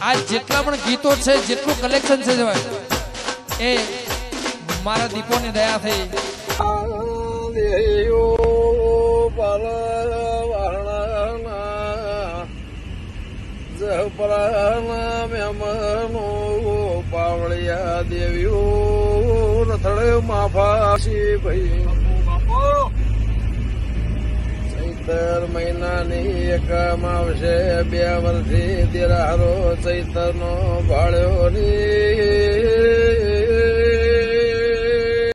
આ જેટલા પણ ગીતો છે, જેટલું કલેક્શન છે એ મારા દીપોની દયા થઈ. પાવળિયા દેવ્યો રથડે માફાશી ભાઈ. ચૈતર મહિનાની એકમ આવશે બે વર્ષથી દિરારો ચૈતર નો ભાળ્યો ની